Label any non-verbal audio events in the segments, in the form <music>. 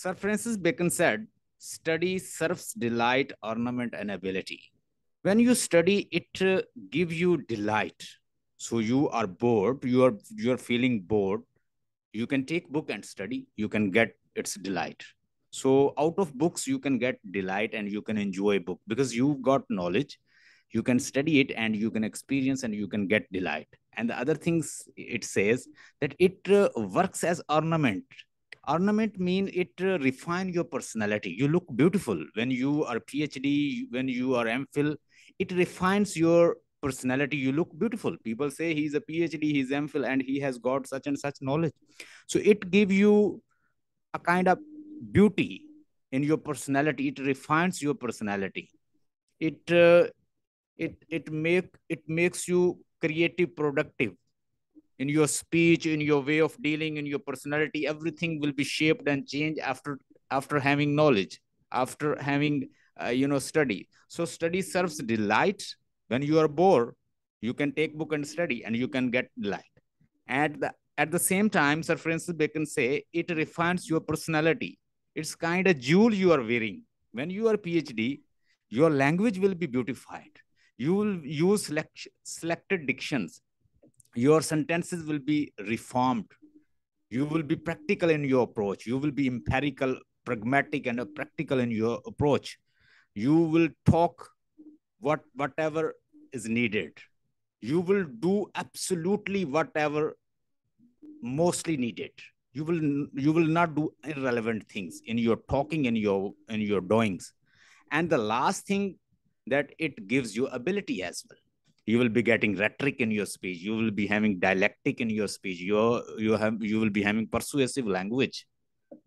Sir Francis Bacon said, study serves delight, ornament, and ability. When you study, it uh, gives you delight. So you are bored, you are you are feeling bored. You can take book and study. You can get its delight. So out of books, you can get delight and you can enjoy book because you've got knowledge. You can study it and you can experience and you can get delight. And the other things it says that it uh, works as ornament ornament mean it uh, refine your personality. You look beautiful. When you are phd when you are mphil it refines your personality. You look beautiful. People say he's a phd he's mphil and he has got such and such knowledge. So it give you a kind of beauty in your personality. It refines your personality. It uh, it it make it makes you creative productive in your speech in your way of dealing in your personality everything will be shaped and changed after after having knowledge after having uh, you know study. So study serves delight. When you are bored you can take book and study and you can get delight. At the at the same time sir francis bacon say it refines your personality. It's kind of jewel you are wearing. When you are phd your language will be beautified. You will use select, selected dictions your sentences will be reformed. You will be practical in your approach. You will be empirical, pragmatic, and practical in your approach. You will talk what whatever is needed. You will do absolutely whatever mostly needed. You will you will not do irrelevant things in your talking in your in your doings. And the last thing that it gives you ability as well you will be getting rhetoric in your speech. You will be having dialectic in your speech. You you have you will be having persuasive language.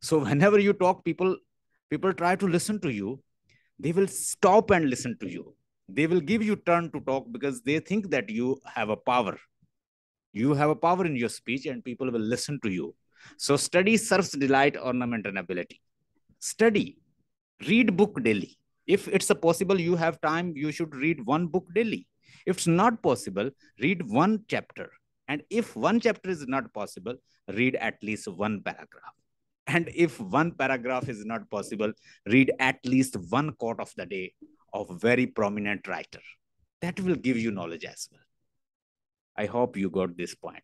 So whenever you talk people people try to listen to you. They will stop and listen to you. They will give you turn to talk because they think that you have a power. You have a power in your speech and people will listen to you. So study serves delight ornament and ability. Study. Read book daily. If it's a possible you have time you should read one book daily if it's not possible, read one chapter. And if one chapter is not possible, read at least one paragraph. And if one paragraph is not possible, read at least one quote of the day of a very prominent writer. That will give you knowledge as well. I hope you got this point.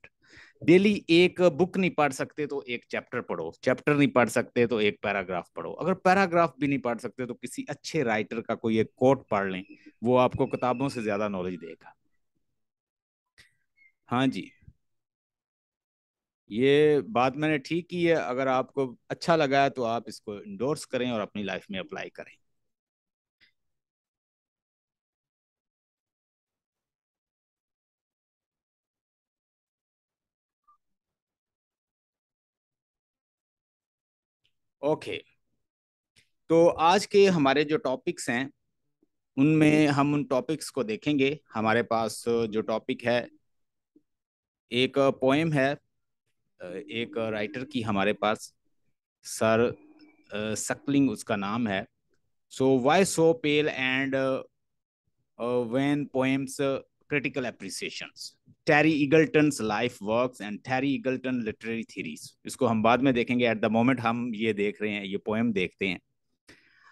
Daily एक book नहीं पढ़ सकते तो एक chapter पढ़ो, chapter नहीं पढ़ सकते तो एक पैराग्राफ पढ़ो। अगर पैराग्राफ भी नहीं पढ़ सकते तो किसी अच्छे राइटर का कोई एक कोट पढ़ लें, वो आपको किताबों से ज़्यादा नॉलेज देगा। हाँ जी। ये बात मैंने ठीक की है, अगर आपको अच्छा लगा है तो आप इसको इंडोर्स करें और अपनी लाइफ में अप्लाई करें। ओके। तो आज के हमारे जो टॉपिक्स हैं, उनमें हम उन टॉपिक्स को देखेंगे। हमारे पास जो टॉपिक है, एक पोएम है, एक राइटर की हमारे पास, सर सकलिंग उसका नाम है। So why so pale and wan poems critical appreciations. Terry Eagleton's life works and Terry Eagleton literary theories. इसको हम बाद में देखेंगे एट द मोमेंट हम ये देख रहे हैं ये पोएम देखते हैं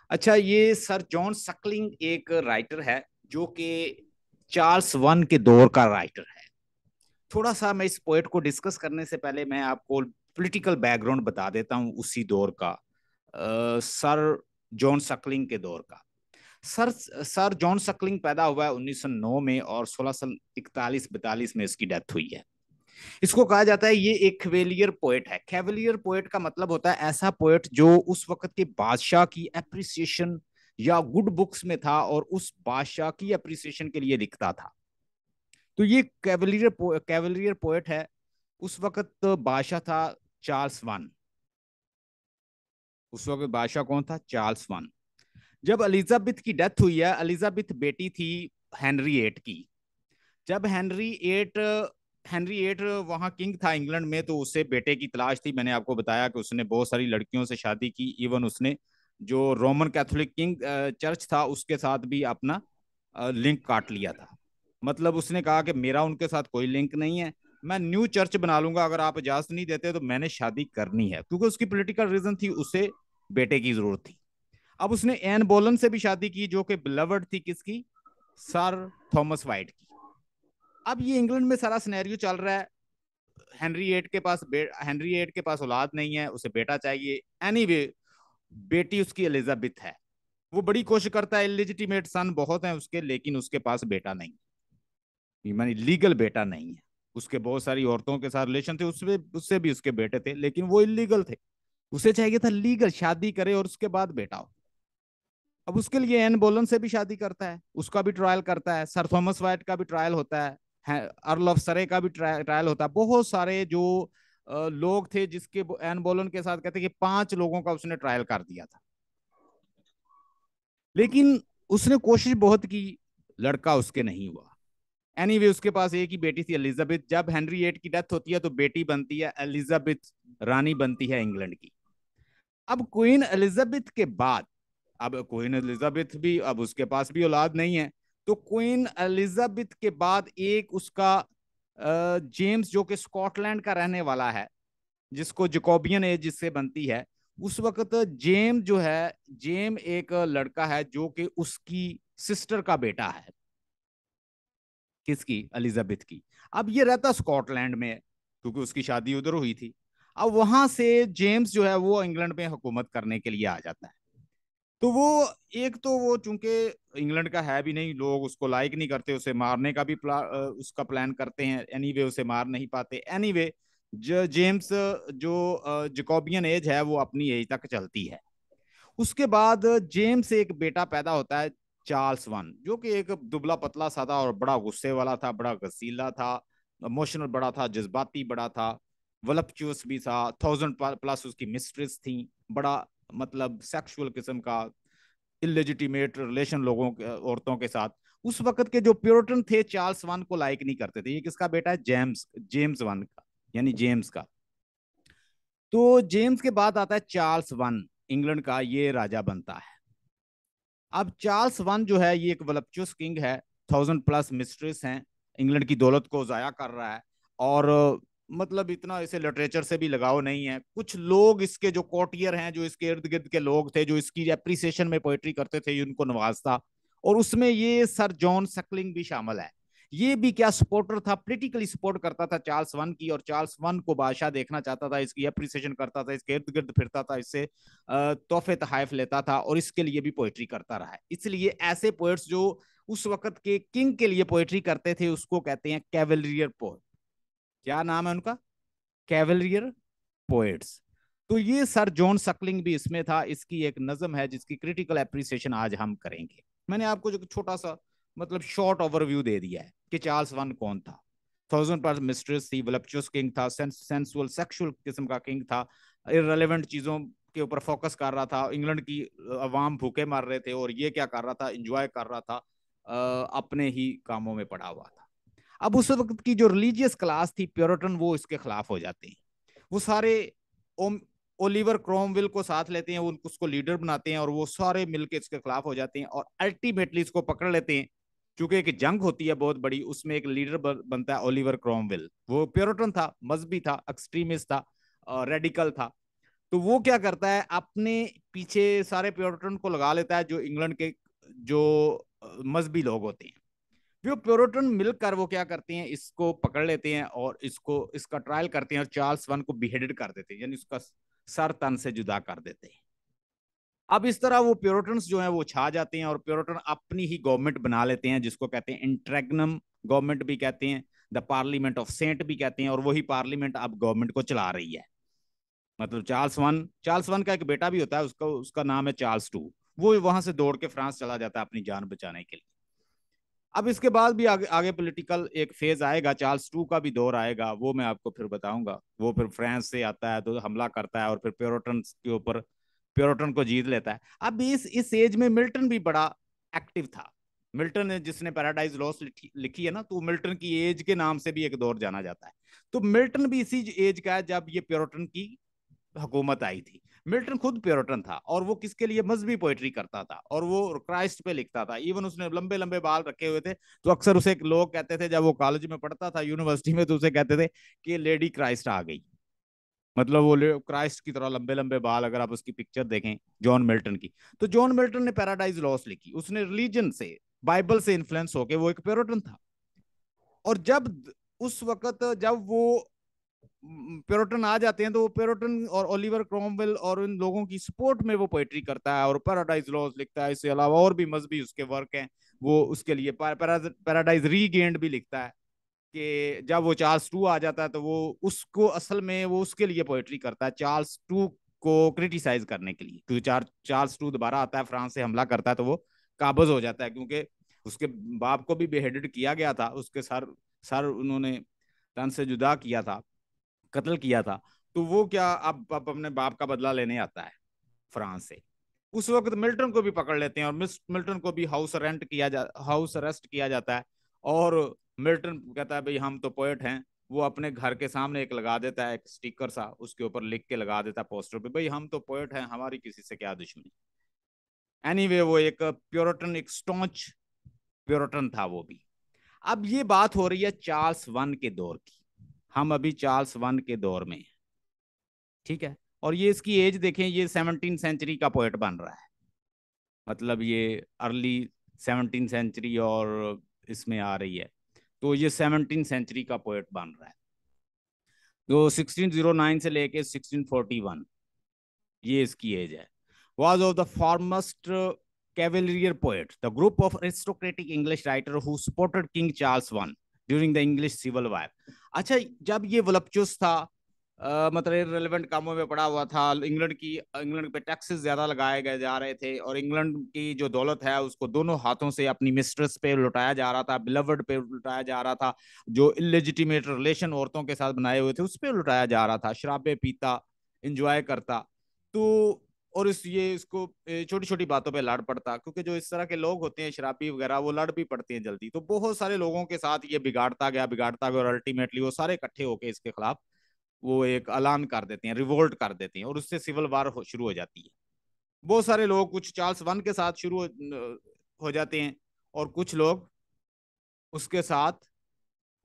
अच्छा ये सर जॉन सकलिंग एक राइटर है जो कि चार्ल्स वन के दौर का राइटर है थोड़ा सा मैं इस पोएट को डिस्कस करने से पहले मैं आपको पॉलिटिकल बैकग्राउंड बता देता हूँ उसी दौर का आ, सर जॉन सकलिंग के दौर का सर सर जॉन सकलिंग पैदा हुआ है 1909 में और सोलह सौ इकतालीस बैतालीस में इसकी डेथ हुई है। इसको कहा जाता है ये एक खेवेलियर पोएट है। खेवेलियर पोएट का मतलब होता है ऐसा पोएट जो उस वक्त के बादशाह की अप्रिसिएशन या गुड बुक्स में था और उस बादशाह की अप्रिसिएशन के लिए लिखता था। तो ये कैवलियर पो, कैवलियर पोएट है। उस वक्त बादशाह था चार्ल्स वन। उस वक्त बादशाह कौन था? Charles one. जब एलिजाबेथ की डेथ हुई है, एलिजाबेथ बेटी थी हेनरी एट की। जब हेनरी एट हेनरी एट वहाँ किंग था इंग्लैंड में तो उसे बेटे की तलाश थी। मैंने आपको बताया कि उसने बहुत सारी लड़कियों से शादी की। इवन उसने जो रोमन कैथोलिक किंग चर्च था, उसके साथ भी अपना लिंक काट लिया था। मतलब उसने कहा कि मेरा उनके साथ कोई लिंक नहीं है। मैं न्यू चर्च बना लूँगा, अगर आप इजाज़त नहीं देते तो मैंने शादी करनी है। क्योंकि उसकी पोलिटिकल रीजन थी, उसे बेटे की ज़रूरत थी। अब उसने एन बोलन से भी शादी की जो कि बिलवर्ड थी किसकी? सर थॉमस वाइट की। अब ये इंग्लैंड में सारा सिनेरियो चल रहा है। हेनरी एट के पास हेनरी एट के पास औलाद नहीं है उसे बेटा चाहिए। एनीवे anyway, बेटी उसकी एलिजाबेथ है। वो बड़ी कोशिश करता है इलिजिटिमेट सन बहुत है उसके लेकिन उसके पास बेटा नहीं मानी लीगल बेटा नहीं है। उसके बहुत सारी औरतों के साथ रिलेशन थे उसमें उससे भी उसके बेटे थे लेकिन वो इलीगल थे। उसे चाहिए था लीगल शादी करे और उसके बाद बेटा हो। अब उसके लिए एन बोलन से भी शादी करता है उसका भी ट्रायल करता है सर थॉमस वाइट का भी ट्रायल होता है अर्ल ऑफ़ सरे का भी ट्रायल होता है। बहुत सारे जो लोग थे जिसके एन बोलन के साथ कहते कि पाँच लोगों का उसने ट्रायल कर दिया था। लेकिन उसने कोशिश बहुत की लड़का उसके नहीं हुआ। एनी anyway, उसके पास एक ही बेटी थी एलिजाबेथ जब हेनरी एट की डेथ होती है तो बेटी बनती है एलिजाबेथ रानी बनती है इंग्लैंड की। अब क्वीन एलिजाबेथ के बाद अब क्वीन एलिजाबेथ भी, अब उसके पास भी औलाद नहीं है। तो क्वीन एलिजाबेथ के बाद एक उसका जेम्स जो कि स्कॉटलैंड का रहने वाला है, जिसको जकोबियन एज जिससे बनती है, उस वक्त जेम जो है जेम एक लड़का है जो कि उसकी सिस्टर का बेटा है। किसकी? एलिजाबेथ की। अब ये रहता स्कॉटलैंड में, क्योंकि उसकी शादी उधर हुई थी। अब वहाँ से जेम्स जो है वो इंग्लैंड में हुकूमत करने के लिए आ जाता है। तो वो एक तो वो चूँकि इंग्लैंड का है भी नहीं लोग उसको लाइक नहीं करते उसे मारने का भी प्ला, उसका प्लान करते हैं एनीवे वे उसे मार नहीं पाते। एनीवे वे जेम्स जो जकोबियन एज है वो अपनी एज तक चलती है। उसके बाद जेम्स एक बेटा पैदा होता है चार्ल्स वन जो कि एक दुबला पतला सा था और बड़ा गुस्से वाला था बड़ा गसीला था इमोशनल बड़ा था जज्बाती बड़ा था वलपचूस भी था थाउज़ेंड प्लस उसकी मिस्ट्रेस थी बड़ा मतलब सेक्सुअल किस्म का इलेजिटिमेट रिलेशन लोगों के, औरतों के साथ, उस वक्त के जो प्योरिटन थे चार्ल्स वन को लाइक नहीं करते थे। ये किसका बेटा है? जेम्स जेम्स वन का, यानी जेम्स का। तो जेम्स के बाद आता है चार्ल्स वन इंग्लैंड का ये राजा बनता है। अब चार्ल्स वन जो है, ये एक वलपचुस किंग है थाउज़ेंड प्लस मिस्ट्रेस हैं इंग्लैंड की दौलत को जाया कर रहा है और मतलब इतना इसे लिटरेचर से भी लगाव नहीं है। कुछ लोग इसके जो कोटियर हैं, जो इसके इर्द गिर्द के लोग थे, जो इसकी अप्रिसिएशन में पोइट्री करते थे उनको नवाजता। और उसमें ये सर जॉन सकलिंग भी शामिल है। ये भी क्या सपोर्टर था पोलिटिकली सपोर्ट करता था चार्ल्स वन की, और चार्ल्स वन को बादशाह देखना चाहता था, इसकी अप्रिसिएशन करता था, इसके इर्द गिर्द फिरता था, इससे तोहफे तहफ लेता था, और इसके लिए भी पोइट्री करता रहा है। इसलिए ऐसे पोइट्स जो उस वक्त के किंग के लिए पोइट्री करते थे, उसको कहते हैं कैवलरियर पोइट क्या नाम है उनका? कैवलियर पोएट्स तो ये सर जॉन सकलिंग भी इसमें था, इसकी एक नज़म है जिसकी क्रिटिकल एप्रिसिएशन आज हम करेंगे। मैंने आपको जो छोटा सा मतलब शॉर्ट ओवरव्यू दे दिया है कि चार्ल्स वन कौन था। थाउज़ेंड पर मिस्ट्रेस थी वलपचुस किंग था सेंसुअल सेक्सुअल किस्म का किंग था इरेलीवेंट चीज़ों के ऊपर फोकस कर रहा था इंग्लैंड की अवाम भूखे मार रहे थे और ये क्या कर रहा था इंजॉय कर रहा था अपने ही कामों में पड़ा हुआ था। अब उस वक्त की जो रिलीजियस क्लास थी प्योरटन वो इसके खिलाफ हो जाते। हैं वो सारे ओलिवर क्रोमविल को साथ लेते हैं, वो उसको लीडर बनाते हैं और वो सारे मिलकर इसके खिलाफ हो जाते हैं और अल्टीमेटली इसको पकड़ लेते हैं। क्योंकि एक जंग होती है बहुत बड़ी, उसमें एक लीडर बनता है ओलिवर क्रोमविल वो प्योरटन था, मजहबी था एक्सट्रीमिस्ट था रेडिकल था। तो वो क्या करता है, अपने पीछे सारे प्योरटन को लगा लेता है, जो इंग्लैंड के, जो मजहबी लोग होते हैं। प्योरोटन मिलकर वो क्या करते हैं, इसको पकड़ लेते हैं और इसको, इसका ट्रायल करते हैं और चार्ल्स वन को बिहेडेड कर देते हैं, यानी उसका सर तन से जुदा कर देते हैं। अब इस तरह वो प्योरोटन्स जो है वो छा जाते हैं और प्योरोटन अपनी ही गवर्नमेंट बना लेते हैं, जिसको कहते हैं इंट्रेगनम गवर्नमेंट भी कहते हैं द पार्लियामेंट ऑफ़ सेंट भी कहते हैं और वही पार्लियामेंट अब गवर्नमेंट को चला रही है। मतलब चार्ल्स वन चार्ल्स वन का एक बेटा भी होता है, उसका उसका नाम है चार्ल्स टू वो वहाँ से दौड़ के फ्रांस चला जाता है अपनी जान बचाने के लिए। अब इसके बाद भी आगे आगे पॉलिटिकल एक फ़ेज़ आएगा चार्ल्स टू का भी दौर आएगा, वो मैं आपको फिर बताऊँगा। वो फिर फ्रांस से आता है तो हमला करता है और फिर प्योरोटन के ऊपर प्योरोटन को जीत लेता है। अब इस इस एज में मिल्टन भी बड़ा एक्टिव था। मिल्टन ने जिसने पैराडाइज लॉस लिखी है ना तो मिल्टन की एज के नाम से भी एक दौर जाना जाता है। तो मिल्टन भी इसी एज का है जब ये प्योरोटन की हुकूमत आई थी। मिल्टन खुद प्योरिटन था और वो किसके लिए? मजहबी पोइट्री करता था और वो क्राइस्ट पे लिखता था। इवन उसने लंबे लंबे बाल रखे हुए थे। तो अक्सर उसे लोग कहते थे, जब वो कॉलेज में पढ़ता था यूनिवर्सिटी में तो उसे कहते थे कि लेडी क्राइस्ट आ गई। मतलब वो क्राइस्ट की तरह लंबे लंबे बाल अगर आप उसकी पिक्चर देखें जॉन मिल्टन की। तो जॉन मिल्टन ने पैराडाइज लॉस लिखी। उसने रिलीजन से बाइबल से इन्फ्लुएंस होके वो एक प्योरटन था। और जब उस वक्त जब वो प्योरोटन आ जाते हैं तो वो प्योरोटन और ओलिवर क्रोमवेल और इन लोगों की सपोर्ट में वो पोइट्री करता है और पैराडाइज लॉस लिखता है। इसके अलावा और भी मजहबी उसके वर्क हैं, वो उसके लिए पैराडाइज रीगेंड भी लिखता है कि जब वो चार्ल्स टू आ जाता है तो वो उसको असल में वो उसके लिए पोइट्री करता है, चार्ल्स टू को क्रिटिसाइज करने के लिए। क्योंकि चार, चार्ल्स टू दोबारा आता है, फ्रांस से हमला करता है तो वो काबज हो जाता है, क्योंकि उसके बाप को भी बेहेडेड किया गया था, उसके सर सर उन्होंने तन से जुदा किया था। कत्ल किया था तो वो क्या अब अब अपने बाप का बदला लेने आता है फ्रांस से। उस वक्त मिल्टन को भी पकड़ लेते हैं और मिल्टन को भी हाउस रेंट किया जा हाउस अरेस्ट किया जाता है और मिल्टन कहता है भाई हम तो पोएट हैं। वो अपने घर के सामने एक लगा देता है एक स्टिकर सा उसके ऊपर लिख के लगा देता है पोस्टर पे भाई हम तो पोएट हैं हमारी किसी से क्या दुश्मनी? एनीवे anyway, वो एक प्योरटन एक स्टोच प्योरटन था वो भी। अब ये बात हो रही है चार्ल्स वन के दौर की। हम अभी चार्ल्स वन के दौर में ठीक है? और ये इसकी एज देखें, ये सेवनटीन सेंचुरी का पोएट बन रहा है। मतलब ये अर्ली सेवनटीन सेंचुरी और इसमें आ रही है। तो ये सेवनटीन सेंचुरी का पोएट बन रहा है। तो 1609 से लेके 1641 ये इसकी एज है। Was of the foremost cavalier poet the group of aristocratic English writer who supported King Charles one during the English civil war अच्छा जब ये वलपचुस था आ, मतलब रेलिवेंट कामों में पड़ा हुआ था इंग्लैंड की इंग्लैंड पे टैक्सेस ज़्यादा लगाए गए जा रहे थे और इंग्लैंड की जो दौलत है उसको दोनों हाथों से अपनी मिस्ट्रेस पे लुटाया जा रहा था बिलवर्ड पे लुटाया जा रहा था जो इलेजिटिमेट रिलेशन औरतों के साथ बनाए हुए थे उस पर लुटाया जा रहा था शराबे पीता इंजॉय करता। तो और इस ये इसको छोटी छोटी बातों पे लड़ पड़ता क्योंकि जो इस तरह के लोग होते हैं शराबी वगैरह वो लड़ भी पड़ते हैं जल्दी। तो बहुत सारे लोगों के साथ ये बिगाड़ता गया बिगाड़ता गया और अल्टीमेटली वो सारे इकट्ठे होके इसके खिलाफ वो एक ऐलान कर देते हैं रिवोल्ट कर देते हैं और उससे सिविल वार हो, शुरू हो जाती है। बहुत सारे लोग कुछ चार्ल्स वन के साथ शुरू हो, हो जाते हैं और कुछ लोग उसके साथ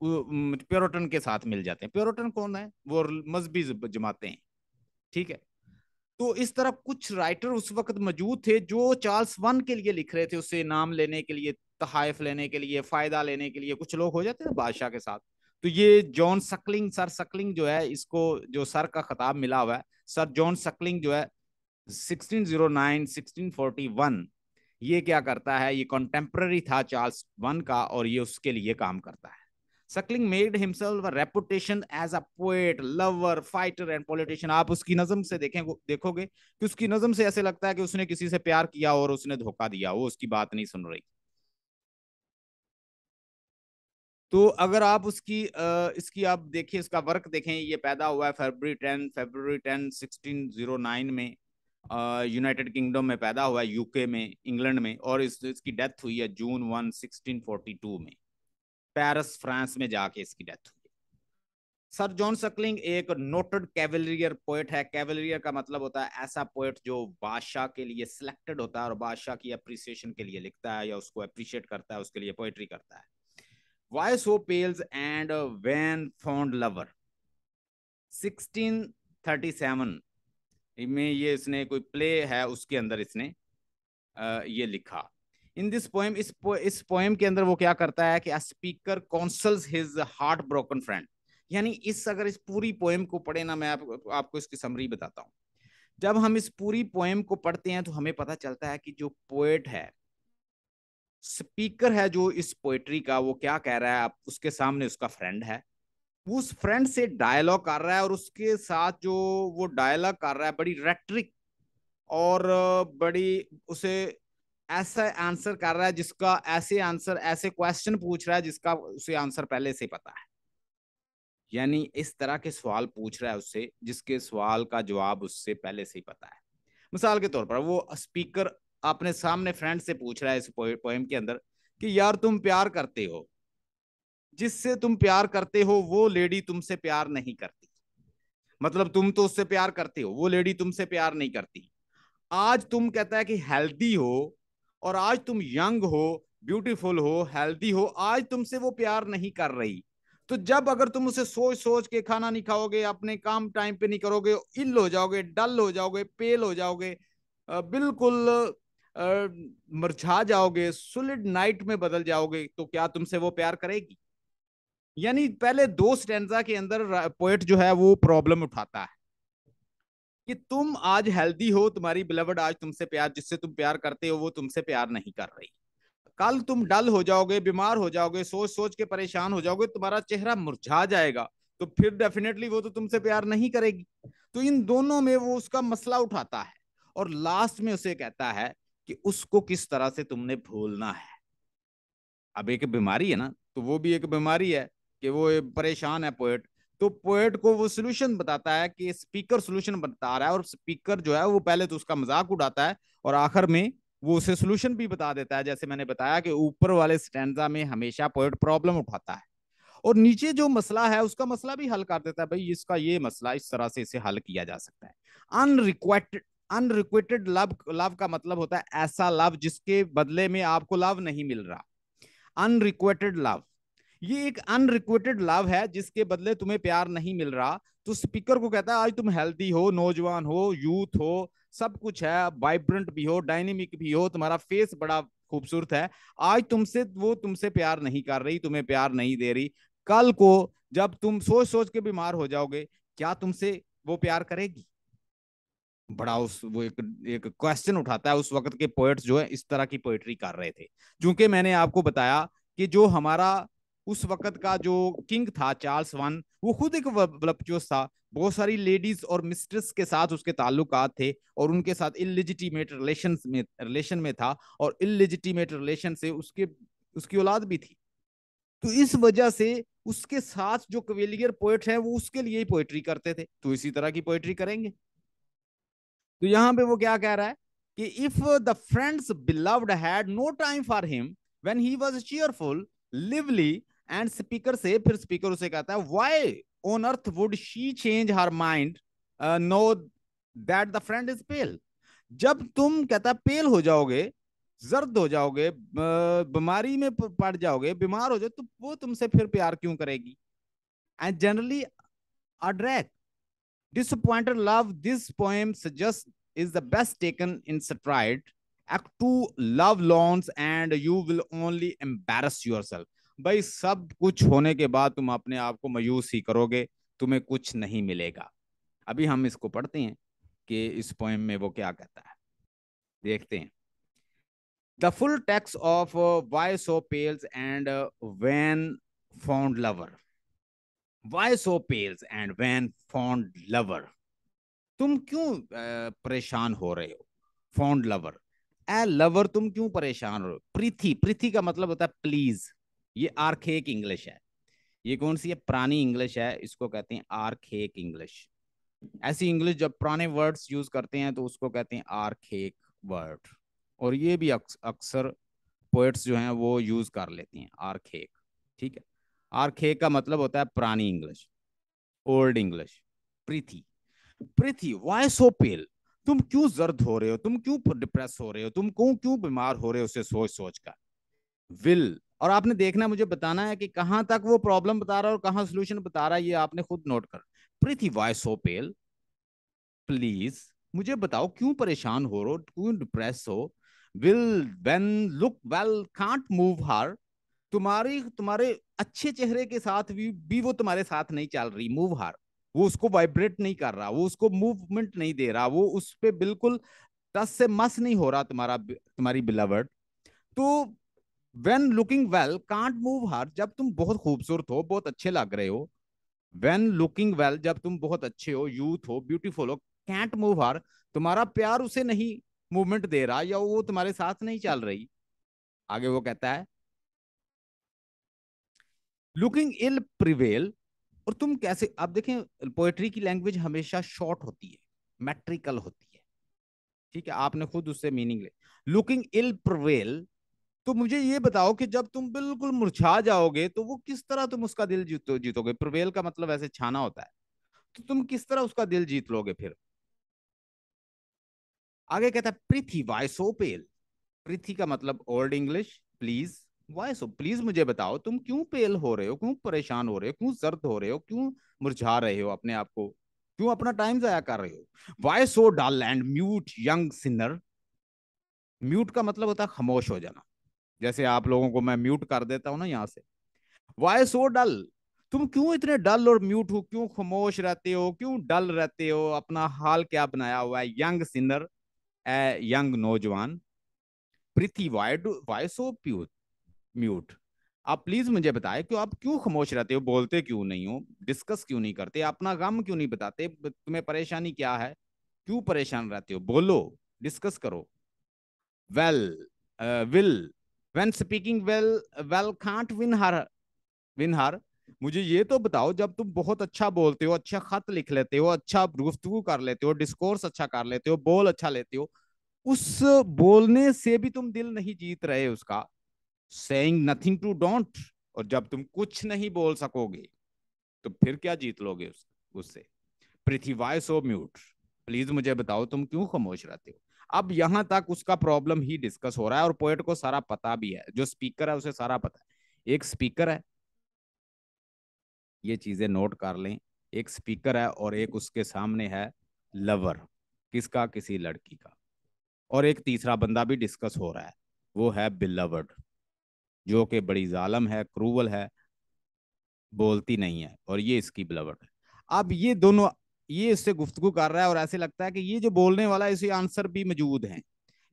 प्योरोटन के साथ मिल जाते हैं। प्योरोटन कौन है? वो मजहबी जमाते हैं। ठीक है? तो इस तरह कुछ राइटर उस वक्त मौजूद थे जो चार्ल्स वन के लिए लिख रहे थे उससे नाम लेने के लिए, तहाइफ लेने के लिए, फ़ायदा लेने के लिए, कुछ लोग हो जाते हैं बादशाह के साथ। तो ये जॉन सकलिंग सर सकलिंग जो है, इसको जो सर का खिताब मिला हुआ है सर जॉन सकलिंग जो है 1609 1641 ये क्या करता है? ये कॉन्टेम्प्ररी था चार्ल्स वन का और ये उसके लिए काम करता है। Suckling made himself reputation as a poet lover fighter and politician आप उसकी नजम से देखें देखोगे कि उसकी नजम से ऐसे लगता है कि उसने किसी से प्यार किया और उसने धोखा दिया वो उसकी बात नहीं सुन रही। तो अगर आप उसकी आ, इसकी आप देखिए इसका वर्क देखें ये पैदा हुआ है February ten February ten sixteen zero nine में यूनाइटेड किंगडम में पैदा हुआ है यूके में इंग्लैंड में और इस, इसकी डेथ हुई है June one sixteen forty two में। पेरिस, फ्रांस में जाके इसकी डेथ हुई। सर जॉन सकलिंग एक नोटेड कैवलियर पोएट है। कैवलियर का मतलब होता है ऐसा पोएट जो बादशाह के लिए सिलेक्टेड होता है और बादशाह की अप्रिसिएशन के लिए लिखता है या उसको अप्रिशिएट करता है, उसके लिए पोएट्री करता है। Why so pale and wan fond lover 1637 में ये इसने कोई प्ले है, उसके अंदर इसने ये लिखा। इन दिस पोएम इस पो, इस पोएम के अंदर वो क्या करता है कि speaker consoles his heart broken friend यानी इस अगर इस पूरी पोएम को पढ़े ना मैं आप, आपको इसकी समरी बताता हूँ। जब हम इस पूरी पोएम को पढ़ते हैं तो हमें पता चलता है कि जो पोएट है स्पीकर है जो इस पोएट्री का वो क्या कह रहा है आप उसके सामने उसका फ्रेंड है। वो उस फ्रेंड से डायलॉग कर रहा है और उसके साथ जो वो डायलॉग कर रहा है बड़ी रेट्रिक और बड़ी उसे ऐसा आंसर कर रहा है जिसका, ऐसे आंसर ऐसे क्वेश्चन पूछ रहा है जिसका उसे आंसर पहले से पता है। यानी इस तरह के सवाल पूछ रहा है उससे जिसके सवाल का जवाब उससे पहले से ही पता है। मिसाल के तौर पर वो स्पीकर अपने सामने फ्रेंड से पूछ रहा है इस पोएम के अंदर कि, यार, तुम प्यार करते हो। जिससे तुम प्यार करते हो, वो लेडी तुमसे प्यार नहीं करती। मतलब तुम तो उससे प्यार करते हो, वो लेडी तुमसे प्यार नहीं करती। आज तुम कहता है कि हेल्दी हो और आज तुम यंग हो, ब्यूटीफुल हो, हेल्दी हो, आज तुमसे वो प्यार नहीं कर रही। तो जब अगर तुम उसे सोच सोच के खाना नहीं खाओगे, अपने काम टाइम पे नहीं करोगे इल हो जाओगे, डल हो जाओगे पेल हो जाओगे बिल्कुल मुरझा जाओगे सुलिड नाइट में बदल जाओगे तो क्या तुमसे वो प्यार करेगी? यानी पहले दो स्टेंजा के अंदर पोएट जो है, वो प्रॉब्लम उठाता है। कि तुम आज हेल्दी हो तुम्हारी बिलवड आज तुमसे प्यार जिससे तुम प्यार करते हो वो तुमसे प्यार नहीं कर रही। कल तुम डल हो जाओगे बीमार हो जाओगे सोच सोच के परेशान हो जाओगे तुम्हारा चेहरा मुरझा जाएगा तो फिर डेफिनेटली वो तो तुमसे प्यार नहीं करेगी। तो इन दोनों में वो उसका मसला उठाता है और लास्ट में उसे कहता है कि उसको किस तरह से तुमने भूलना है। अब एक बीमारी है ना तो वो भी एक बीमारी है कि वो परेशान है पोएट तो पोएट को वो सोल्यूशन बताता है कि स्पीकर सोल्यूशन बता रहा है और स्पीकर जो है वो पहले तो उसका मज़ाक उड़ाता है और आखिर में वो उसे सोल्यूशन भी बता देता है। जैसे मैंने बताया कि ऊपर वाले स्टैंडा में हमेशा पोएट प्रॉब्लम उठाता है और नीचे जो मसला है उसका मसला भी हल कर देता है। भाई, इसका ये मसला इस तरह से इसे हल किया जा सकता है। अनरिक्वेटेड अनरिक्वेटेड लव लव का मतलब होता है ऐसा लव जिसके बदले में आपको लव नहीं मिल रहा। अनरिक्वेटेड लव ये एक अनरिक्वेटेड लव है, जिसके बदले तुम्हें प्यार नहीं मिल रहा। तो स्पीकर को कहता है, आज तुम हेल्दी हो, नौजवान हो यूथ हो, सब कुछ है वाइब्रेंट भी हो डायनेमिक भी हो, तुम्हारा फेस बड़ा खूबसूरत है। आज तुमसे, वो तुमसे प्यार नहीं कर रही, तुम्हें प्यार नहीं दे रही। कल को जब तुम सोच सोच के बीमार हो जाओगे, क्या तुमसे वो प्यार करेगी? बड़ा उस, वो एक एक क्वेश्चन उठाता है, उस वक्त के पोएट्स जो है, इस तरह की पोएट्री कर रहे थे। क्योंकि मैंने आपको बताया कि जो हमारा उस वक्त का जो किंग था, चार्ल्स वन, वो खुद एक वलपचोस था। बहुत सारी लेडीज़ और मिस्ट्रेस के साथ उसके ताल्लुक थे और उनके साथ इलिजिटिमेट रिलेशन में रिलेशन में था और इलिजिटिमेट रिलेशन से उसके, उसकी औलाद भी थी। तो इस वजह से उसके साथ जो कवेलियर पोएट है, वो उसके लिए ही पोएट्री करते थे। तो इसी तरह की पोएट्री करेंगे। तो यहाँ पे वो क्या कह रहा है कि if the friends beloved had no time for him when he was cheerful lively and speaker से, फिर स्पीकर उसे कहता है why on earth would she change her mind no that the friend is pale जब तुम, कहता पेल हो जाओगे, जर्द हो जाओगे बीमारी में पड़ जाओगे, बीमार हो जाओ तो वो तुमसे फिर प्यार क्यों करेगी? एंड जनरली अड्रैक disappointed love, this poem suggests, is the best taken in stride. Act to love lawns, and you will only embarrass yourself. भाई सब कुछ होने के बाद तुम अपने आप को मायूस ही करोगे, तुम्हें कुछ नहीं मिलेगा। अभी हम इसको पढ़ते हैं कि इस पोएम में वो क्या कहता है। देखते हैं। The full text of why so pale and wan fond lover why so pale and wan fond lover तुम क्यों परेशान हो रहे हो? फाउंड लवर ए लवर तुम क्यों परेशान हो प्रीथी प्रीथी का मतलब होता है प्लीज़ ये आर्खेक इंग्लिश है। ये कौन सी है? पुरानी इंग्लिश है, इसको कहते हैं आर्खेक इंग्लिश। ऐसी इंग्लिश जब पुराने वर्ड्स यूज़ करते हैं तो उसको कहते हैं आर्खेक वर्ड। और ये भी अक्सर पोएट्स जो हैं, वो यूज़ कर लेते हैं आर्खेक ठीक है? आर्खेक का मतलब होता है पुरानी English, old English prithee prithee why so pale तुम क्यों जर्द हो रहे हो? तुम क्यों डिप्रेस हो रहे हो? तुम क्यों क्यों बीमार हो रहे हो? उसे सोच सोच कर। विल और आपने देखना मुझे बताना है कि कहाँ तक वो प्रॉब्लम बता रहा है और कहाँ सोल्यूशन बता रहा है ये आपने खुद नोट कर। प्रीति वाई सो पेल प्लीज़ मुझे बताओ क्यों परेशान हो हो? क्यों डिप्रेस हो? Will when look well can't move her तुम्हारी तुम्हारे अच्छे चेहरे के साथ भी, भी वो तुम्हारे साथ नहीं चल रही मूव हार वो उसको वाइब्रेट नहीं कर रहा वो उसको मूवमेंट नहीं दे रहा वो उस पर बिल्कुल टस से मस नहीं हो रहा तुम्हारा तुम्हारी बिलवर्ड तो when looking well can't move her जब तुम बहुत खूबसूरत हो, बहुत अच्छे लग रहे हो। वेन लुकिंग वेल जब तुम बहुत अच्छे हो यूथ हो ब्यूटीफुल हो कैंट मूव हर तुम्हारा प्यार उसे नहीं मूवमेंट दे रहा या वो तुम्हारे साथ नहीं चल रही। आगे वो कहता है लुकिंग इल प्रिवेल और तुम कैसे अब देखें पोएट्री की लैंग्वेज हमेशा शॉर्ट होती है मैट्रिकल होती है। ठीक है, आपने खुद उससे मीनिंग ले। लुकिंग इल प्रिवेल तो मुझे ये बताओ कि जब तुम बिल्कुल मुरझा जाओगे तो वो किस तरह तुम उसका दिल जीतो, जीतोगे? प्रवेल का मतलब ऐसे छाना होता है। तो तुम किस तरह उसका दिल जीत लोगे फिर? आगे कहता है, पृथ्वी वाई सो पेल का मतलब old English please why so please मुझे बताओ, तुम क्यों पेल हो रहे हो? क्यों परेशान हो रहे हो? क्यों जर्द हो रहे हो? क्यों मुरझा रहे हो अपने आप को? क्यों अपना टाइम जाया कर रहे हो? Why so dull and mute young sinner mute का मतलब होता है खामोश हो जाना। जैसे आप लोगों को मैं म्यूट कर देता हूँ ना यहाँ से। वाई सो डल तुम क्यों इतने डल और म्यूट हो? क्यों खामोश रहते हो? क्यों डल रहते हो? अपना हाल क्या बनाया हुआ है? यंग सिनर ए यंग नौजवान। Prithee why do why so प्यूट mute आप प्लीज़ मुझे बताएँ कि आप क्यों खामोश रहते हो? बोलते क्यों नहीं हो? डिस्कस क्यों नहीं करते? अपना गम क्यों नहीं बताते? तुम्हें परेशानी क्या है? क्यों परेशान रहते हो? बोलो। डिस्कस करो। Well will when speaking well well can't win her win her मुझे ये तो बताओ जब तुम बहुत अच्छा बोलते हो अच्छा खत लिख लेते हो अच्छा गुफ्तगू कर लेते हो डिस्कोर्स अच्छा कर लेते हो बोल अच्छा लेते हो उस बोलने से भी तुम दिल नहीं जीत रहे उसका। सेइंग नथिंग टू डोंट और जब तुम कुछ नहीं बोल सकोगे तो फिर क्या जीत लोगे उस, उससे? Prithee why so mute please मुझे बताओ तुम क्यों खामोश रहते हो? अब यहाँ तक उसका प्रॉब्लम ही डिस्कस हो रहा है और पोएट को सारा पता भी है। जो स्पीकर है, उसे सारा पता है। एक स्पीकर है। ये चीज़ें नोट कर लें। एक स्पीकर है और एक उसके सामने है लवर किसका? किसी लड़की का। और एक तीसरा बंदा भी डिस्कस हो रहा है। वो है बिलवर्ड जो कि बड़ी जालम है क्रूवल है, बोलती नहीं है और ये इसकी बिलवर्ड है। अब ये दोनों ये इससे गुफ्तगु कर रहा है और ऐसे लगता है कि ये जो बोलने वाला है, इसे आंसर भी मौजूद है।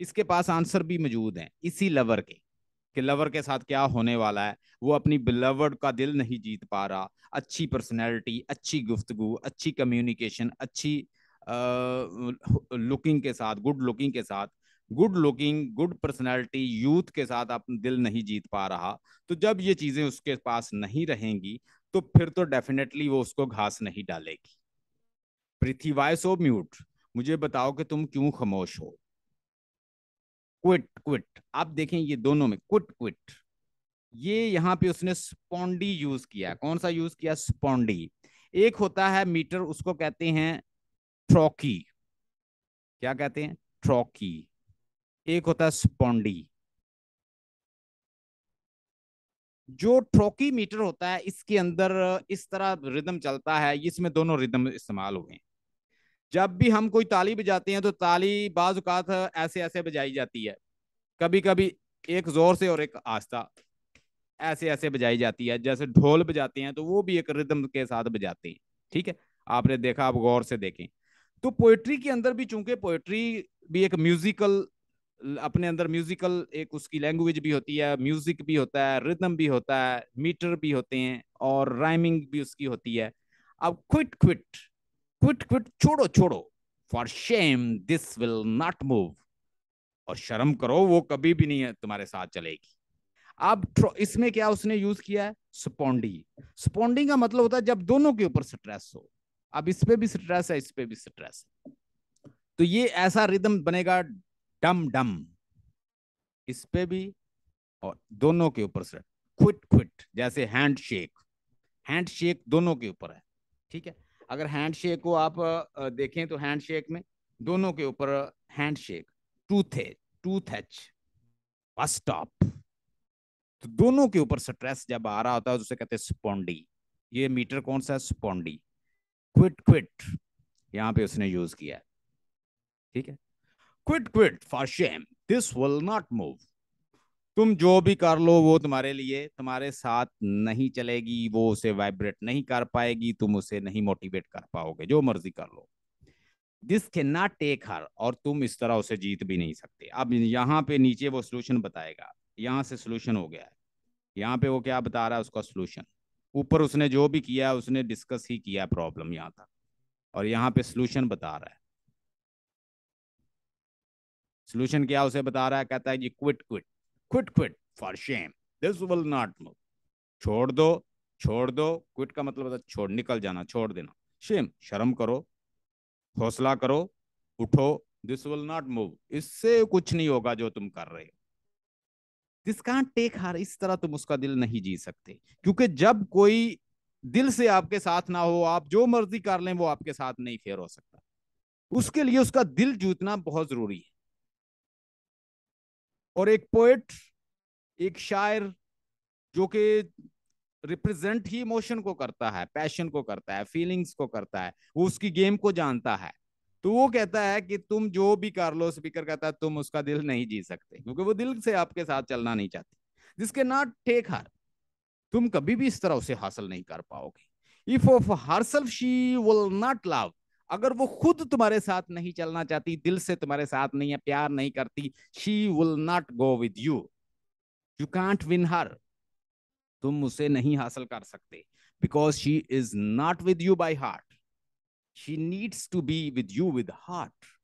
इसके पास आंसर भी मौजूद है, इसी लवर के, कि लवर के साथ क्या होने वाला है। वो अपनी बिलवर्ड का दिल नहीं जीत पा रहा। अच्छी पर्सनैलिटी अच्छी गुफ्तगु, अच्छी कम्युनिकेशन अच्छी लुकिंग के साथ गुड लुकिंग के साथ good looking good personality youth के साथ अपना दिल नहीं जीत पा रहा। तो जब ये चीज़ें उसके पास नहीं रहेंगी तो फिर तो डेफिनेटली वो उसको घास नहीं डालेगी। Prithee why so mute? मुझे बताओ कि तुम क्यों खामोश हो? Quit quit. आप देखें ये दोनों में, क्विट क्विट। ये यहाँ पे उसने स्पॉन्डी यूज़ किया। कौन सा यूज़ किया? स्पॉन्डी। एक होता है मीटर, उसको कहते हैं ट्रॉकी। क्या कहते हैं? ट्रॉकी। एक होता है स्पॉन्डी। जो ट्रॉकी मीटर होता है, इसके अंदर इस तरह रिदम चलता है। इसमें दोनों रिदम इस्तेमाल हुए हैं जब भी हम कोई ताली बजाते हैं तो ताली बाजुकात ऐसे ऐसे बजाई जाती है। कभी कभी एक ज़ोर से और एक आस्था ऐसे ऐसे बजाई जाती है। जैसे ढोल बजाते हैं तो वो भी एक रिदम के साथ बजाते हैं, ठीक है? आपने देखा, आप गौर से देखें। तो पोएट्री के अंदर भी चूँकि पोएट्री भी एक म्यूजिकल अपने अंदर म्यूजिकल एक उसकी लैंग्वेज भी होती है म्यूज़िक भी होता है रिदम भी होता है मीटर भी होते हैं और राइमिंग भी उसकी होती है। अब क्विट क्विट क्विट क्विट छोड़ो छोड़ो। For shame this will not move और शर्म करो, वो कभी भी नहीं है, तुम्हारे साथ चलेगी। अब इसमें क्या उसने यूज़ किया है? स्पॉन्डी स्पॉन्डिंग का मतलब होता है जब दोनों के ऊपर स्ट्रेस हो। अब इस पे भी स्ट्रेस है, इस पे भी स्ट्रेस है। तो ये ऐसा रिदम बनेगा डम डम इस पे भी और दोनों के ऊपर क्विट क्विट जैसे हैंड शेक हैंड शेक दोनों के ऊपर है, ठीक है? अगर हैंड शेक को आप देखें तो हैंड शेक में दोनों के ऊपर hand shake tooth tooth H bus stop. तो दोनों के ऊपर स्ट्रेस जब आ रहा होता है तो उसे कहते हैं स्पॉन्डी। ये मीटर कौन सा है? स्पॉन्डी। क्विट क्विट, यहाँ पे उसने यूज़ किया ठीक है? Quit quit for shame, this will not move. तुम जो भी कर लो, वो तुम्हारे लिए, तुम्हारे साथ नहीं चलेगी, वो उसे वाइब्रेट नहीं कर पाएगी, तुम उसे नहीं मोटिवेट कर पाओगे, जो मर्ज़ी कर लो। This can not take her और तुम इस तरह उसे जीत भी नहीं सकते। अब यहाँ पे नीचे वो सोल्यूशन बताएगा। यहाँ से सोल्यूशन हो गया है। यहाँ पे वो क्या बता रहा है, उसका सोल्यूशन ऊपर उसने जो भी किया उसने डिस्कस ही किया प्रॉब्लम यहाँ तक। और यहाँ पे सोल्यूशन बता रहा है। सोल्यूशन क्या उसे बता रहा है? कहता है कि quit quit quit quit for shame this will not move छोड़ दो छोड़ दो। क्विट का मतलब होता छोड़, निकल जाना, छोड़ देना। शेम शर्म करो, हौसला करो, उठो। दिस विल नॉट मूव इससे कुछ नहीं होगा जो तुम कर रहे हो। दिस कांट टेक हार, इस तरह तुम उसका दिल नहीं जी सकते। क्योंकि जब कोई दिल से आपके साथ ना हो, आप जो मर्ज़ी कर लें, वो आपके साथ नहीं फेर हो सकता। उसके लिए उसका दिल जीतना बहुत ज़रूरी है। और एक पोएट एक शायर, जो कि रिप्रेजेंट ही इमोशन को करता है पैशन को करता है फीलिंग्स को करता है, वो उसकी गेम को जानता है। तो वो कहता है कि तुम जो भी कर लो स्पीकर कहता है, तुम उसका दिल नहीं जी सकते, क्योंकि वो दिल से आपके साथ चलना नहीं चाहती। जिसके नॉट टेक हर। तुम कभी भी इस तरह उसे हासिल नहीं कर पाओगे। If of herself she will not love अगर वो खुद तुम्हारे साथ नहीं चलना चाहती, दिल से तुम्हारे साथ नहीं है, प्यार नहीं करती she will not go with you you can't win her तुम उसे नहीं हासिल कर सकते। Because she is not with you by heart she needs to be with you with heart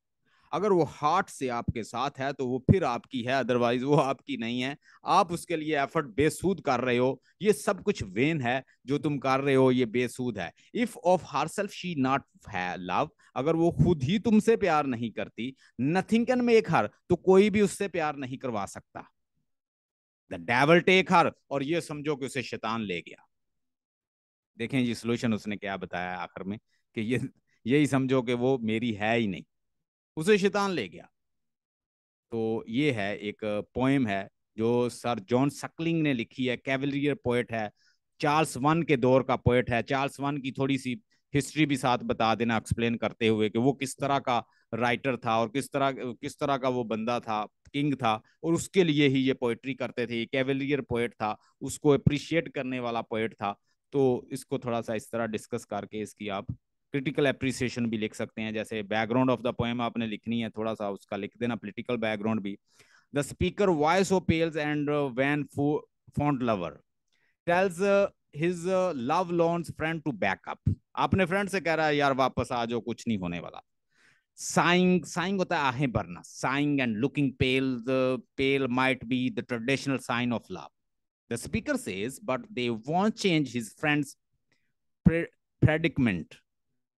अगर वो हार्ट से आपके साथ है तो वो फिर आपकी है अदरवाइज़ वो आपकी नहीं है। आप उसके लिए एफर्ट बेसूद कर रहे हो। ये सब कुछ वेन है, जो तुम कर रहे हो, ये बेसूद है। If of herself she not है लव अगर वो खुद ही तुमसे प्यार नहीं करती नथिंग कैन मेक हर तो कोई भी उससे प्यार नहीं करवा सकता। द डेवल टेक हर और ये समझो कि उसे शैतान ले गया। देखें जी सोल्यूशन उसने क्या बताया आखिर में? कि ये, यही समझो कि वो मेरी है ही नहीं। उसे शैतान ले गया। तो ये है एक पोएम है, जो सर जॉन सकलिंग ने लिखी है कैवलियर पोएट है, चार्ल्स वन के दौर का पोएट है। चार्ल्स वन की थोड़ी सी हिस्ट्री भी साथ बता देना एक्सप्लेन करते हुए कि वो किस तरह का राइटर था और किस तरह किस तरह का वो बंदा था किंग था, और उसके लिए ही ये पोएट्री करते थे। कैवलियर पोएट था, उसको अप्रिशिएट करने वाला पोएट था। तो इसको थोड़ा सा इस तरह डिस्कस करके इसकी आप क्रिटिकल अप्रिसिएशन भी लिख सकते हैं। जैसे बैकग्राउंड ऑफ़ द पोएम आपने लिखनी है थोड़ा सा उसका लिख देना पोलिटिकल बैकग्राउंड भी। The speaker voice of pale and wan fond lover tells his love lorn friend to backup आपने फ्रेंड से कह रहा है, यार, वापस आ जाओ, कुछ नहीं होने वाला। साइंग साइंग होता है आहें भरना। Sighing and looking pale the pale might be the traditional sign of love the speaker says but they won't change his friends predicament.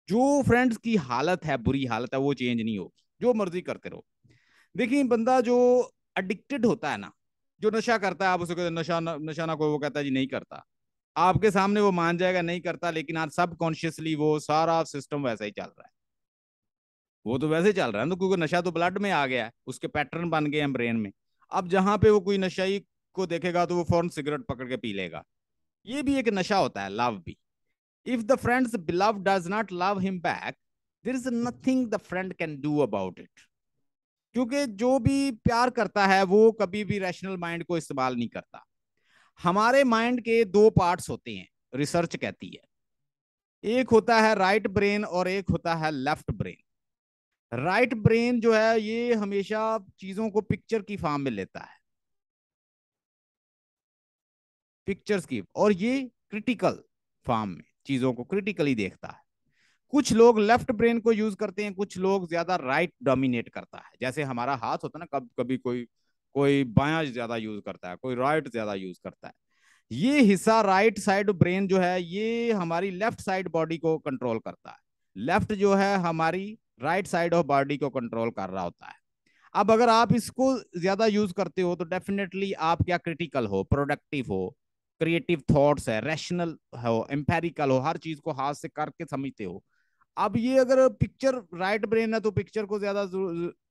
जो फ्रेंड्स की हालत है बुरी हालत है वो चेंज नहीं होगी जो मर्ज़ी करते रहो। देखिए बंदा जो एडिक्टेड होता है ना जो नशा करता है आप उसे कहते नशा न, नशा ना कोई वो कहता है जी नहीं करता। आपके सामने वो मान जाएगा नहीं करता लेकिन आज सब कॉन्शियसली वो सारा सिस्टम वैसा ही चल रहा है। वो तो वैसे चल रहा है ना क्योंकि नशा तो ब्लड में आ गया है उसके पैटर्न बन गए हैं ब्रेन में। अब जहाँ पे वो कोई नशाई को देखेगा तो वो फ़ौरन सिगरेट पकड़ के पी लेगा। ये भी एक नशा होता है लव भी। If the friend's beloved does not love him back, there is nothing the friend can do about it. क्योंकि जो भी प्यार करता है वो कभी भी रैशनल माइंड को इस्तेमाल नहीं करता। हमारे माइंड के दो पार्ट्स होते हैं रिसर्च कहती है। एक होता है राइट ब्रेन और एक होता है लेफ़्ट ब्रेन राइट ब्रेन जो है ये हमेशा चीज़ों को पिक्चर की फॉर्म में लेता है। पिक्चर्स की और ये क्रिटिकल फॉर्म में। चीज़ों को क्रिटिकली देखता है। कुछ लोग लेफ़्ट ब्रेन को यूज़ करते हैं, कुछ लोग ज़्यादा राइट डोमिनेट करता है। जैसे हमारा हाथ होता है ना, कब, कभी कोई कोई बाया ज़्यादा यूज़ करता है, कोई राइट ज़्यादा यूज़ करता है। ये हिस्सा राइट साइड ब्रेन जो है, ये हमारी लेफ़्ट साइड बॉडी को कंट्रोल करता है। लेफ़्ट जो है, हमारी राइट साइड ऑफ़ बॉडी को कंट्रोल कर रहा होता है। अब अगर आप इसको ज़्यादा यूज़ करते हो तो डेफिनेटली आप क्या क्रिटिकल हो प्रोडक्टिव हो क्रिएटिव थॉट्स है रैशनल हो एम्पेरिकल हो, हर चीज़ को हाथ से करके समझते हो। अब ये अगर पिक्चर राइट ब्रेन है तो पिक्चर को ज़्यादा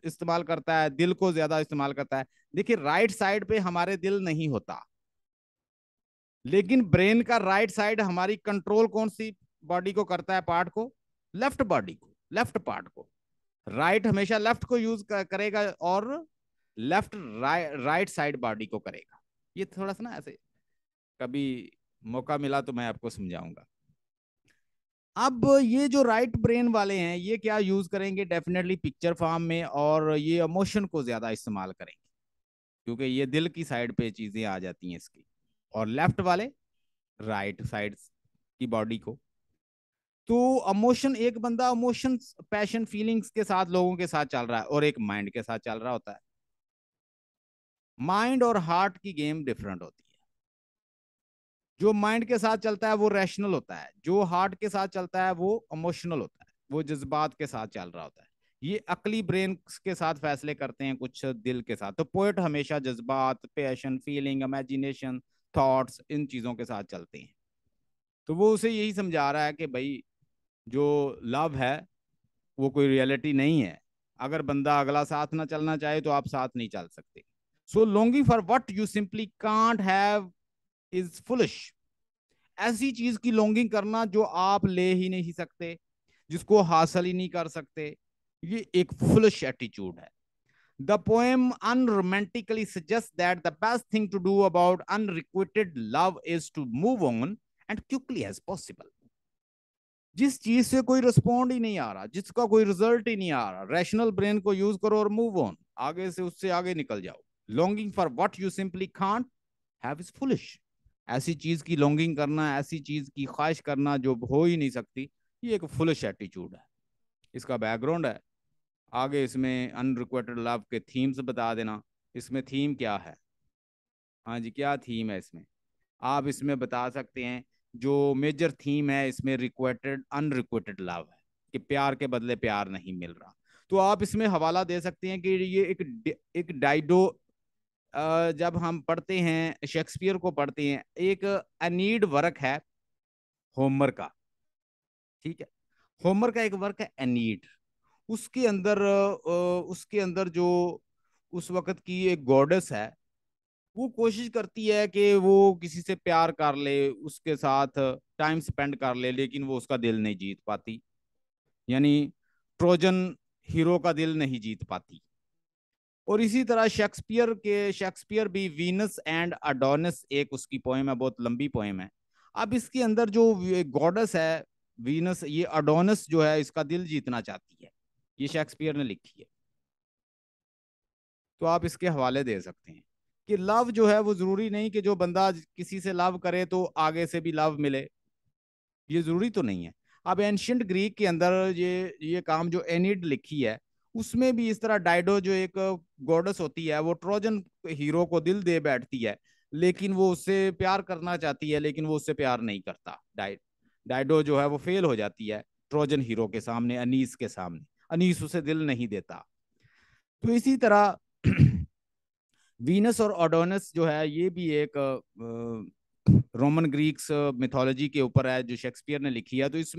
इस्तेमाल करता है, दिल को ज़्यादा इस्तेमाल करता है। देखिए राइट साइड पे हमारे दिल नहीं होता। लेकिन ब्रेन का राइट साइड हमारी कंट्रोल कौन सी? बॉडी को करता है पार्ट को। लेफ़्ट बॉडी को लेफ़्ट पार्ट को। राइट हमेशा लेफ़्ट को यूज़ करेगा और लेफ़्ट राइट साइड बॉडी को करेगा। ये थोड़ा सा ना ऐसे कभी मौका मिला तो मैं आपको समझाऊँगा। अब ये जो राइट ब्रेन वाले हैं, ये क्या यूज़ करेंगे? डेफिनेटली पिक्चर फॉर्म में और ये इमोशन को ज़्यादा इस्तेमाल करेंगे। क्योंकि ये दिल की साइड पे चीज़ें आ जाती हैं इसकी। और लेफ़्ट वाले राइट साइड की बॉडी को। तो इमोशन एक बंदा इमोशन पैशन फीलिंग्स के साथ, लोगों के साथ चल रहा है और एक माइंड के साथ चल रहा होता है। माइंड और हार्ट की गेम डिफरेंट होती है। जो माइंड के साथ चलता है, वो रैशनल होता है। जो हार्ट के साथ चलता है, वो इमोशनल होता है। वो जज्बात के साथ चल रहा होता है। ये अकली ब्रेन के साथ फैसले करते हैं कुछ दिल के साथ। तो पोएट हमेशा जज्बात पैशन फीलिंग इमेजिनेशन थॉट्स इन चीज़ों के साथ चलते हैं। तो वो उसे यही समझा रहा है कि भाई, जो लव है, वो कोई रियलिटी नहीं है। अगर बंदा अगला साथ ना चलना चाहे तो आप साथ नहीं चल सकते। So longing for what you simply can't have is foolish ऐसी चीज़ की लॉन्गिंग करना जो आप ले ही नहीं सकते, जिसको हासिल ही नहीं कर सकते, ये एक फुलिश एटीट्यूड है। The poem unromantically suggest that the best thing to do about unrequited love is to move on and quickly as possible जिस चीज़ से कोई रिस्पॉन्ड ही नहीं आ रहा, जिसका कोई रिज़ल्ट ही नहीं आ रहा रैशनल ब्रेन को यूज़ करो और मूव ऑन आगे से उससे आगे निकल जाओ। Longing for what you simply can't have is foolish ऐसी चीज़ की लॉन्गिंग करना, ऐसी चीज़ की ख्वाहिश करना जो हो ही नहीं सकती, ये एक फुलिश एटीट्यूड है। इसका बैकग्राउंड है। आगे इसमें अनरिक्वेटेड लव के थीम्स बता देना। इसमें थीम क्या है? हाँ जी, क्या थीम है इसमें? आप इसमें बता सकते हैं, जो मेजर थीम है, इसमें रिक्वेटेड अनरिक्वेटेड लव है, कि प्यार के बदले प्यार नहीं मिल रहा। तो आप इसमें हवाला दे सकते हैं कि ये एक एक डाइडो जब हम पढ़ते हैं, शेक्सपियर को पढ़ते हैं, एक अनीड वर्क है होमर का, ठीक है? होमर का एक वर्क है अनीड। उसके अंदर उसके अंदर जो उस वक्त की एक गॉडेस है, वो कोशिश करती है कि वो किसी से प्यार कर ले, उसके साथ टाइम स्पेंड कर ले, लेकिन वो उसका दिल नहीं जीत पाती। यानी ट्रोजन हीरो का दिल नहीं जीत पाती। और इसी तरह शेक्सपियर के शेक्सपियर भी वीनस एंड अडोनिस एक उसकी पोएम है, बहुत लंबी पोएम है। अब इसके अंदर जो गॉडस है वीनस ये अडोनिस जो है, इसका दिल जीतना चाहती है। ये शेक्सपियर ने लिखी है। तो आप इसके हवाले दे सकते हैं कि लव जो है, वो ज़रूरी नहीं कि जो बंदा किसी से लव करे तो आगे से भी लव मिले। ये ज़रूरी तो नहीं है। अब एंशियंट ग्रीक के अंदर ये ये काम जो एनिड लिखी है उसमें भी इस तरह डाइडो जो एक गॉडस होती है, वो ट्रोजन हीरो को दिल दे बैठती है, लेकिन वो उससे प्यार करना चाहती है, लेकिन वो उससे प्यार नहीं करता। डाइ, डाइडो जो है वो फेल हो जाती है ट्रोजन हीरो के सामने, अनीस के सामने। अनीस उसे दिल नहीं देता। तो इसी तरह <clears throat> वीनस और ओडोनस जो है, ये भी एक रोमन ग्रीक्स मिथोलॉजी के ऊपर है, जो शेक्सपियर ने लिखी है तो इस